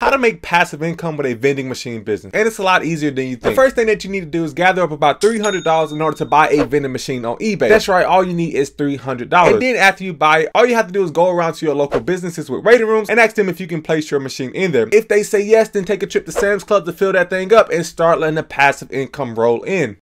how to make passive income with a vending machine business. And it's a lot easier than you think. The first thing that you need to do is gather up about $300 in order to buy a vending machine on eBay. That's right, all you need is $300. And then after you buy it, all you have to do is go around to your local businesses with rating rooms and ask them if you can place your machine in there. If they say yes, then take a trip to Sam's Club to fill that thing up and start letting the passive income roll in.